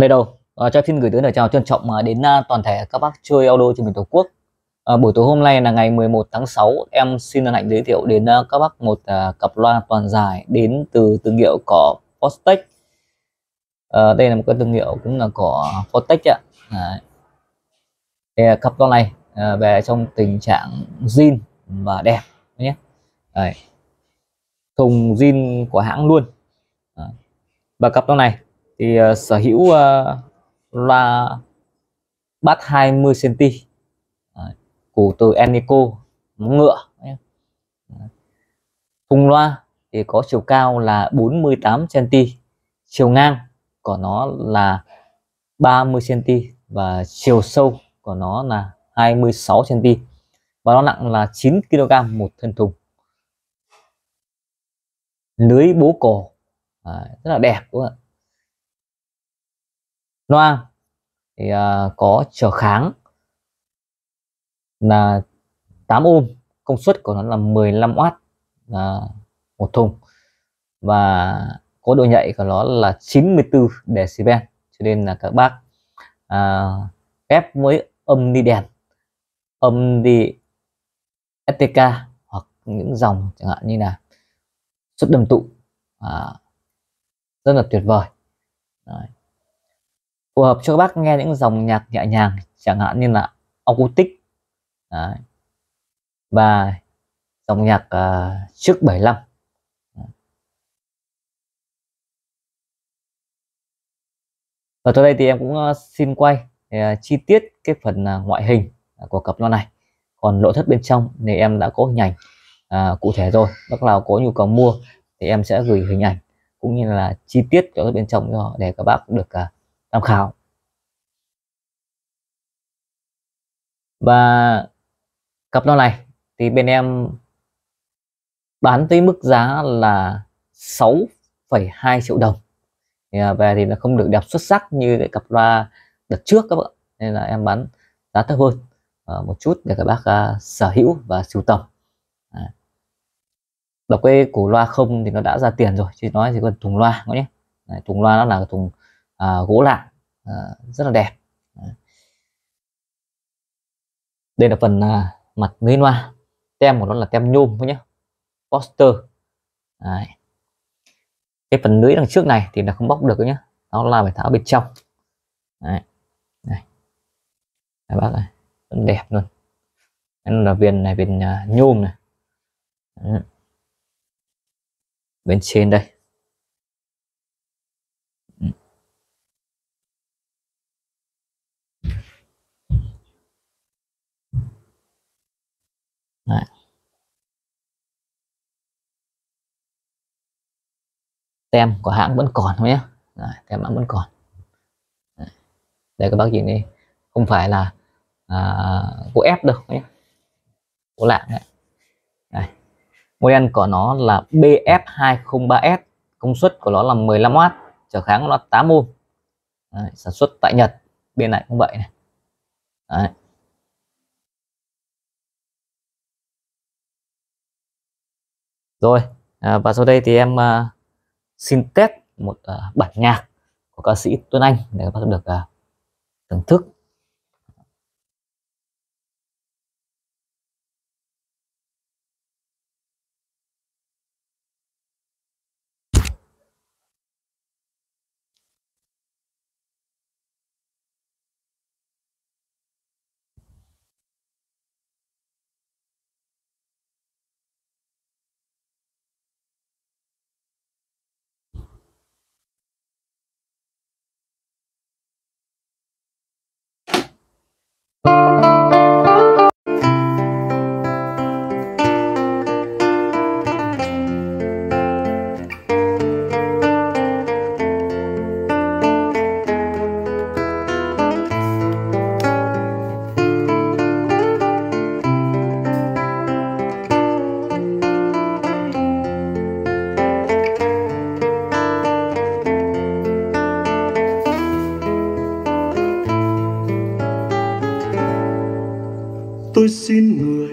lời đâu, uh, cho xin gửi tới lời chào trân trọng uh, đến uh, toàn thể các bác chơi audio trên miền Tổ quốc. Uh, buổi tối hôm nay là ngày 11 tháng 6, em xin hân hạnh giới thiệu đến uh, các bác một uh, cặp loa toàn dài đến từ thương hiệu cỏ Postech. Uh, đây là một cái thương hiệu cũng là cỏ Postech ạ. Đấy. Cặp loa này uh, về trong tình trạng zin và đẹp nhé. Đấy. Thùng zin của hãng luôn. Và cặp loa này thì uh, sở hữu uh, loa bát 20 cm Đấy. củ từ Enico móng ngựa thùng ờ, loa thì có chiều cao là 48 cm chiều ngang của nó là 30 cm và chiều sâu của nó là 26 cm và nó nặng là 9 kg một thân thùng. Lưới bố cổ à, rất là đẹp đúng không ạ? Loa thì uh, có trở kháng là 8 ohm công suất của nó là 15W là một thùng. Và có độ nhạy của nó là 94 decibel cho nên là các bác à, ghép với âm đi đèn âm đi STK hoặc những dòng chẳng hạn như là xuất đầm tụ à, rất là tuyệt vời. Đấy phù hợp cho các bác nghe những dòng nhạc nhẹ nhàng chẳng hạn như là acoustic. Đấy. và dòng nhạc uh, trước 75 và tới đây thì em cũng à, xin quay để chi tiết cái phần ngoại hình của cặp loa này. Còn nội thất bên trong thì em đã có hình ảnh uh, cụ thể rồi. Bác nào có nhu cầu mua thì em sẽ gửi hình ảnh cũng như là chi tiết cho bên trong cho để các bác được uh, tham khảo. Và cặp loa này thì bên em bán tới mức giá là 6,2 triệu đồng. Thì à, về thì nó không được đẹp xuất sắc như cái cặp loa đợt trước các bạn nên là em bán giá thấp hơn uh, một chút để các bác uh, sở hữu và sưu tầm. À. đọc cái củ loa không thì nó đã ra tiền rồi chứ nói thì còn thùng loa nhé. Thùng loa nó là thùng uh, gỗ lạng uh, à, rất là đẹp. Đây là phần uh, mặt lưới loa tem của nó là tem nhôm nhé poster. Đấy. cái phần lưới đằng trước này thì là không bóc được nhé nó là phải tháo bên trong. Đấy. Đây. Đấy, bác này rất đẹp luôn. Đây là viền này viền uh, nhôm này. Đấy. bên trên đây. Đấy. tem của hãng vẫn còn thôi nhé. Đấy, tem hãng vẫn còn. Đấy. đây các bác nhìn đi. Không phải là à, của ép đâu nhé. Của lạng đấy. Đây. model của nó là BF203S công suất của nó là 15W trở kháng nó 8 ohm. Đấy, sản xuất tại Nhật. Bên này cũng vậy này. Đấy. Rồi à, và sau đây thì em à, xin test một à, bản nhạc của ca sĩ Tuấn Anh để các bạn được à, thưởng thức. Tôi xin người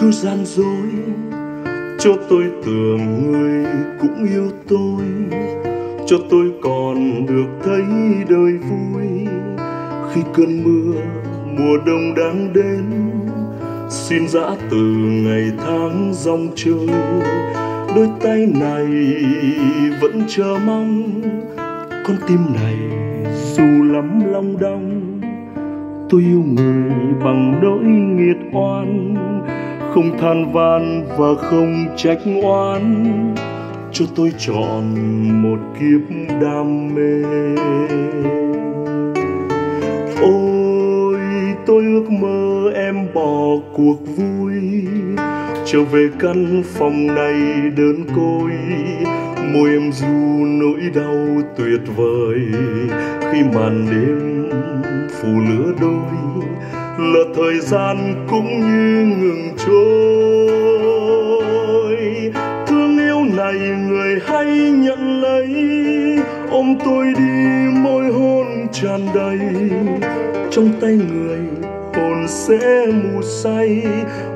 cứ gian dối. Cho tôi tưởng người cũng yêu tôi, cho tôi còn được thấy đời vui. Khi cơn mưa, mùa đông đang đến, xin giã từ ngày tháng dòng chơi đôi tay này vẫn chờ mong, con tim này dù lắm long đong tôi yêu người bằng nỗi nghiệt oan, không than van và không trách oan, cho tôi chọn một kiếp đam mê. Ôi, tôi ước mơ em bỏ cuộc vui, trở về căn phòng này đơn côi. Môi em du nỗi đau tuyệt vời khi màn đêm phù lửa đôi là thời gian cũng như ngừng trôi. Thương yêu này người hãy nhận lấy, ôm tôi đi môi hôn tràn đầy. Trong tay người hồn sẽ mù say,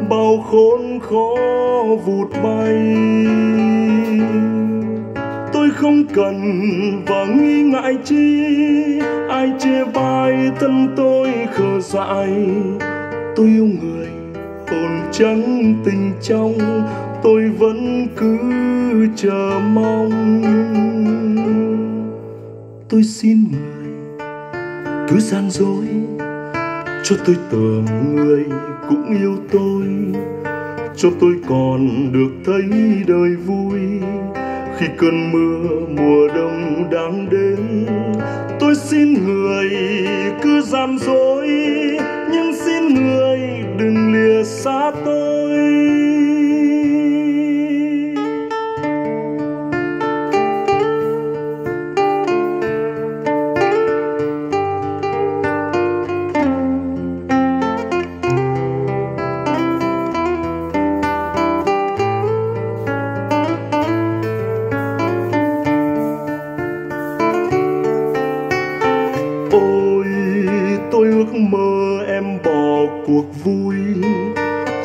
bao khốn khó vụt bay không cần và nghi ngại chi. Ai chê vai thân tôi khờ dại. Tôi yêu người, hồn trắng tình trong. Tôi vẫn cứ chờ mong. Tôi xin người, cứ gian dối. Cho tôi tưởng người cũng yêu tôi. Cho tôi còn được thấy đời vui khi cơn mưa mùa đông đang đến tôi xin người cứ gian dối.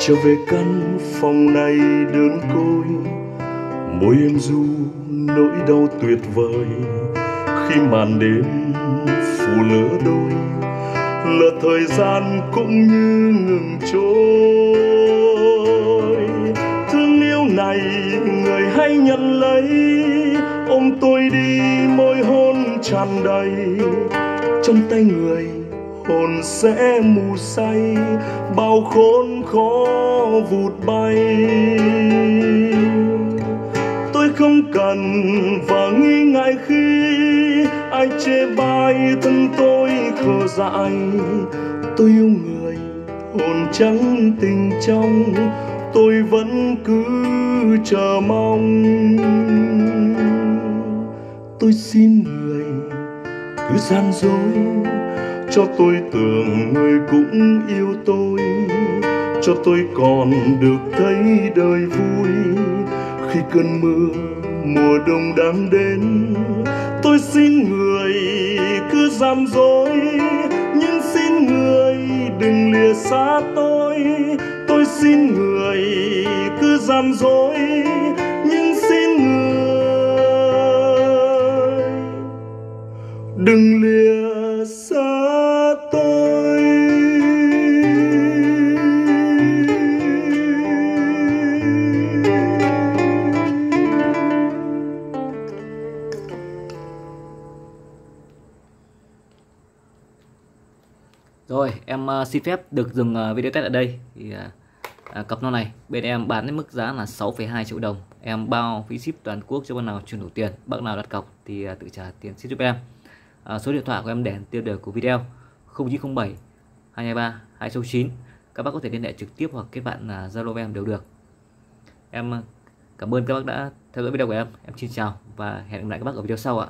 Trở về căn phòng này đơn côi. Môi em du nỗi đau tuyệt vời khi màn đêm phủ lỡ đôi. Là thời gian cũng như ngừng trôi. Thương yêu này người hãy nhận lấy. Ôm tôi đi môi hôn tràn đầy trong tay người hồn sẽ mù say, bao khốn khó vụt bay. Tôi không cần và nghi ngại khi ai chê bai thân tôi khờ dại. Tôi yêu người hồn trắng tình trong, tôi vẫn cứ chờ mong. Tôi xin người cứ gian dối cho tôi tưởng người cũng yêu tôi. Cho tôi còn được thấy đời vui. Khi cơn mưa, mùa đông đang đến, tôi xin người cứ gian dối. Nhưng xin người đừng lìa xa tôi. Tôi xin người cứ gian dối. Nhưng xin người đừng lìa thôi em uh, xin phép được dừng uh, video test ở đây. Thì uh, uh, cặp nó này bên em bán với mức giá là 6,2 triệu đồng. Em bao phí ship toàn quốc cho bác nào chuyển đủ tiền, bác nào đặt cọc thì uh, tự trả tiền ship giúp em. Uh, số điện thoại của em để tiêu đề của video 0907 223 269. Các bác có thể liên hệ trực tiếp hoặc kết bạn Zalo uh, em đều được. Em uh, cảm ơn các bác đã theo dõi video của em. Em xin chào và hẹn gặp lại các bác ở video sau ạ.